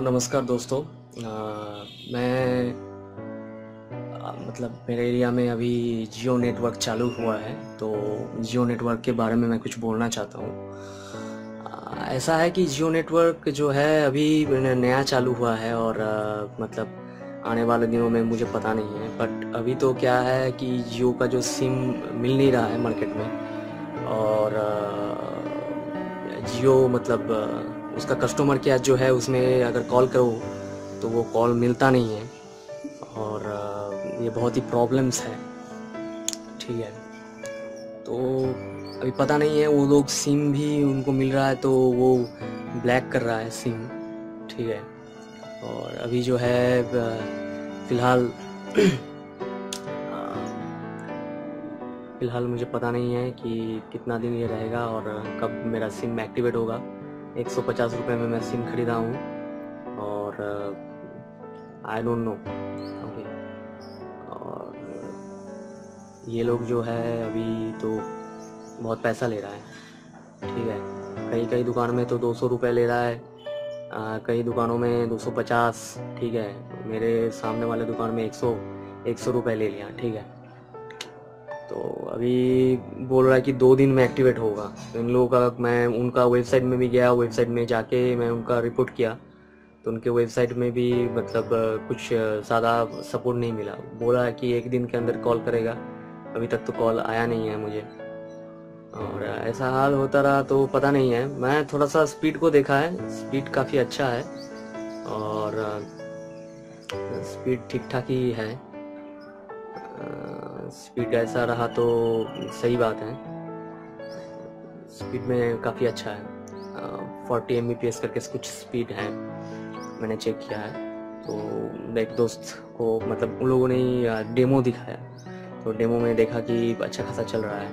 नमस्कार दोस्तों। आ, मैं आ, मतलब मेरे एरिया में अभी जियो नेटवर्क चालू हुआ है तो जियो नेटवर्क के बारे में मैं कुछ बोलना चाहता हूँ। ऐसा है कि जियो नेटवर्क जो है अभी नया चालू हुआ है और आ, मतलब आने वाले दिनों में मुझे पता नहीं है बट अभी तो क्या है कि जियो का जो सिम मिल नहीं रहा है मार्केट में और जियो मतलब उसका कस्टमर केयर जो है उसमें अगर कॉल करो तो वो कॉल मिलता नहीं है। और ये बहुत ही प्रॉब्लम्स है। ठीक है। तो अभी पता नहीं है, वो लोग सिम भी उनको मिल रहा है तो वो ब्लैक कर रहा है सिम ठीक है। और अभी जो है फ़िलहाल फ़िलहाल मुझे पता नहीं है कि कितना दिन ये रहेगा और कब मेरा सिम एक्टिवेट होगा। एक सौ पचास रुपये में मैं सिम खरीदा हूँ और आई डोंट नो ओके और ये लोग जो है अभी तो बहुत पैसा ले रहा है ठीक है. कई कई दुकान में तो दो सौ रुपये ले रहा है आ, कई दुकानों में दो सौ पचास ठीक है. मेरे सामने वाले दुकान में एक सौ एक सौ रुपये ले लिया ठीक है. तो अभी बोल रहा है कि दो दिन में एक्टिवेट होगा। तो इन लोगों का मैं, उनका वेबसाइट में भी गया वेबसाइट में जाके मैं उनका रिपोर्ट किया। तो उनके वेबसाइट में भी मतलब कुछ ज़्यादा सपोर्ट नहीं मिला। बोला कि एक दिन के अंदर कॉल करेगा। अभी तक तो कॉल आया नहीं है मुझे। और ऐसा हाल होता रहा तो पता नहीं है। मैं थोड़ा सा स्पीड को देखा है। स्पीड काफ़ी अच्छा है। और स्पीड ठीक ठाक ही है। स्पीड ऐसा रहा तो सही बात है। स्पीड में काफ़ी अच्छा है। फोर्टी एम बी करके कुछ स्पीड है। मैंने चेक किया है। तो एक दोस्त को मतलब उन लोगों ने डेमो दिखाया। तो डेमो में देखा कि अच्छा खासा चल रहा है।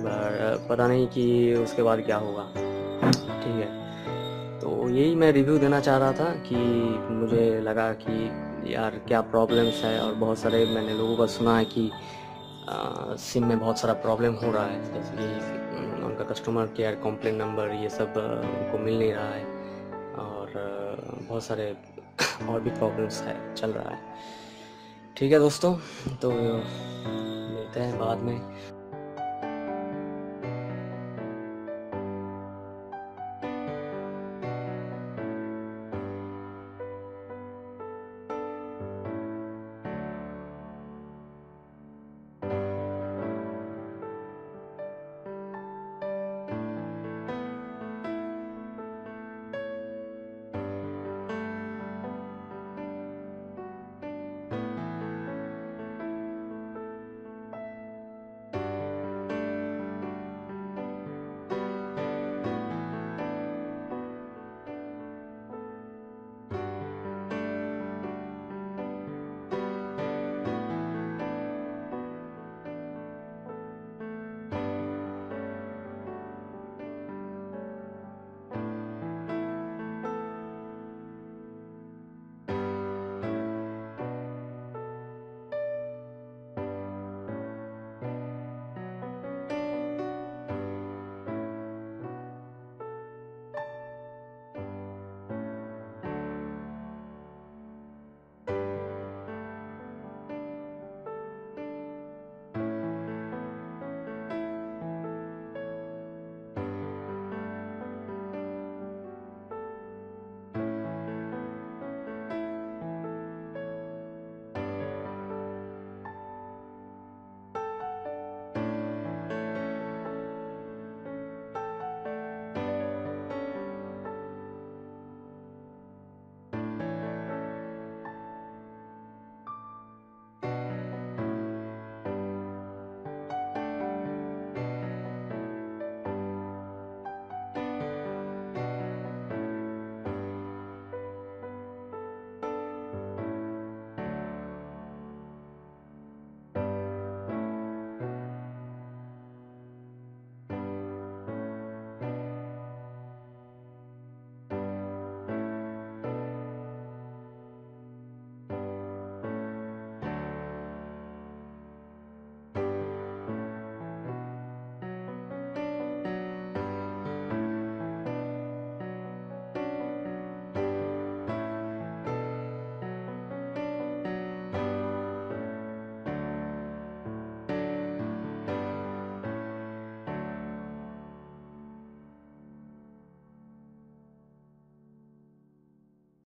पर पता नहीं कि उसके बाद क्या होगा। ठीक है। तो यही मैं रिव्यू देना चाह रहा था कि मुझे लगा कि यार क्या प्रॉब्लम्स है? और बहुत सारे मैंने लोगों का सुना है कि सिम में बहुत सारा प्रॉब्लम हो रहा है। जैसे कि उनका कस्टमर केयर कंप्लेन नंबर ये सब उनको मिल नहीं रहा है। और बहुत सारे और भी प्रॉब्लम्स है, चल रहा है। ठीक है दोस्तों तो मिलते हैं बाद में।